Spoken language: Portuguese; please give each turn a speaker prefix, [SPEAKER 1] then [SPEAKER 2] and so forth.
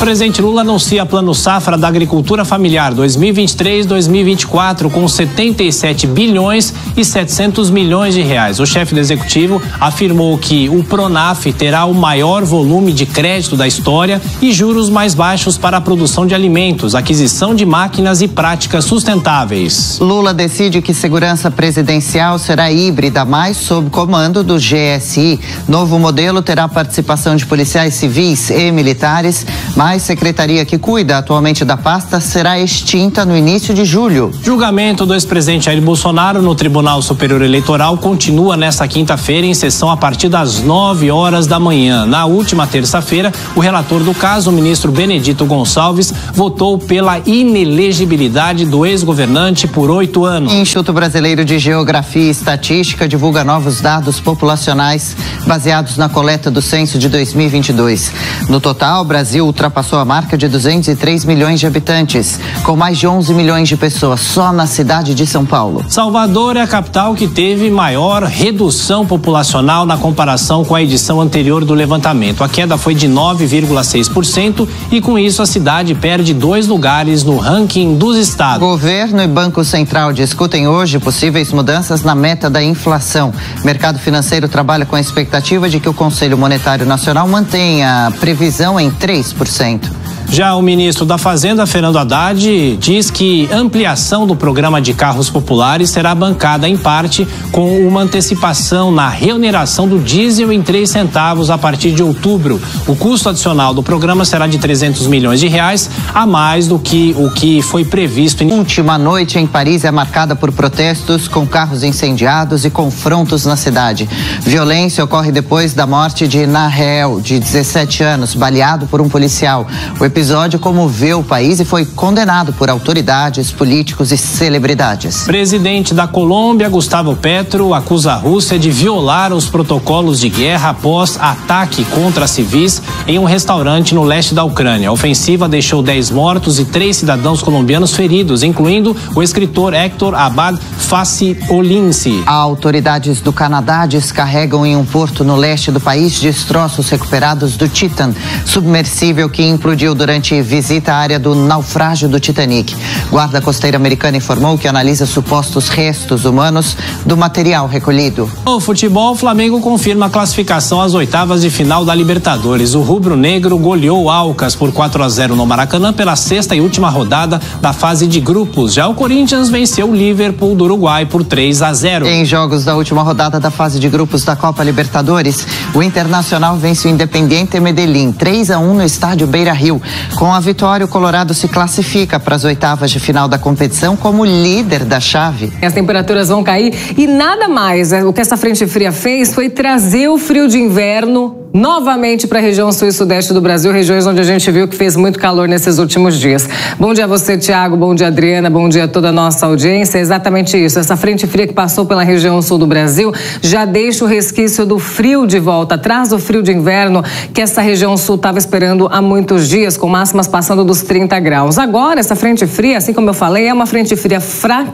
[SPEAKER 1] presidente Lula anuncia plano safra da agricultura familiar 2023-2024 com 77 bilhões e 700 milhões de reais. O chefe do executivo afirmou que o Pronaf terá o maior volume de crédito da história e juros mais baixos para a produção de alimentos, aquisição de máquinas e práticas sustentáveis.
[SPEAKER 2] Lula decide que segurança presidencial será híbrida, mais sob comando do GSI. Novo modelo terá participação de policiais civis e militares, mais a secretaria que cuida atualmente da pasta será extinta no início de julho.
[SPEAKER 1] Julgamento do ex-presidente Jair Bolsonaro no Tribunal Superior Eleitoral continua nesta quinta-feira em sessão a partir das 9 horas da manhã. Na última terça-feira, o relator do caso, o ministro Benedito Gonçalves, votou pela inelegibilidade do ex-governante por oito anos.
[SPEAKER 2] Instituto Brasileiro de Geografia e Estatística divulga novos dados populacionais baseados na coleta do censo de 2022. No total, o Brasil ultrapassou ultrapassou a marca de 203 milhões de habitantes, com mais de 11 milhões de pessoas só na cidade de São Paulo.
[SPEAKER 1] Salvador é a capital que teve maior redução populacional na comparação com a edição anterior do levantamento. A queda foi de 9,6% e com isso a cidade perde dois lugares no ranking dos estados.
[SPEAKER 2] Governo e Banco Central discutem hoje possíveis mudanças na meta da inflação. Mercado financeiro trabalha com a expectativa de que o Conselho Monetário Nacional mantenha a previsão em 3%. santo.
[SPEAKER 1] Já o ministro da Fazenda, Fernando Haddad, diz que ampliação do programa de carros populares será bancada em parte com uma antecipação na reoneração do diesel em 3 centavos a partir de outubro. O custo adicional do programa será de 300 milhões de reais, a mais do que o que foi previsto.
[SPEAKER 2] Em... Última noite em Paris é marcada por protestos com carros incendiados e confrontos na cidade. Violência ocorre depois da morte de Nahel, de 17 anos, baleado por um policial. O episódio comoveu o país e foi condenado por autoridades, políticos e celebridades.
[SPEAKER 1] Presidente da Colômbia, Gustavo Petro, acusa a Rússia de violar os protocolos de guerra após ataque contra civis em um restaurante no leste da Ucrânia. A ofensiva deixou 10 mortos e três cidadãos colombianos feridos, incluindo o escritor Héctor Abad Faciolinci.
[SPEAKER 2] Autoridades do Canadá descarregam em um porto no leste do país destroços recuperados do Titan, submersível que implodiu durante visita à área do naufrágio do Titanic. Guarda costeira americana informou que analisa supostos restos humanos do material recolhido.
[SPEAKER 1] O futebol, o Flamengo confirma a classificação às oitavas de final da Libertadores. O rubro-negro goleou o Alcas por 4 a 0 no Maracanã pela sexta e última rodada da fase de grupos. Já o Corinthians venceu o Liverpool do Uruguai por 3 a 0.
[SPEAKER 2] Em jogos da última rodada da fase de grupos da Copa Libertadores, o Internacional vence o Independiente Medellín 3 a 1 no estádio Beira Rio. Com a vitória, o Colorado se classifica para as oitavas de final da competição como líder da chave.
[SPEAKER 3] As temperaturas vão cair e nada mais. Né? O que essa frente fria fez foi trazer o frio de inverno novamente para a região sul e sudeste do Brasil, regiões onde a gente viu que fez muito calor nesses últimos dias. Bom dia a você, Tiago, bom dia, Adriana, bom dia a toda a nossa audiência. É exatamente isso. Essa frente fria que passou pela região sul do Brasil já deixa o resquício do frio de volta, atrás do frio de inverno que essa região sul estava esperando há muitos dias, com máximas passando dos 30 graus. Agora, essa frente fria, assim como eu falei, é uma frente fria fraca